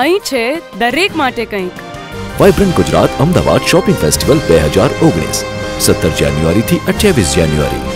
અહીં છે દરેક માટે કંઈક vibrant Gujarat Ahmedabad shopping festival બે હજાર ઓગણીસ સત્તર જાન્યુઆરીથી અઠ્યાવીસ જાન્યુઆરી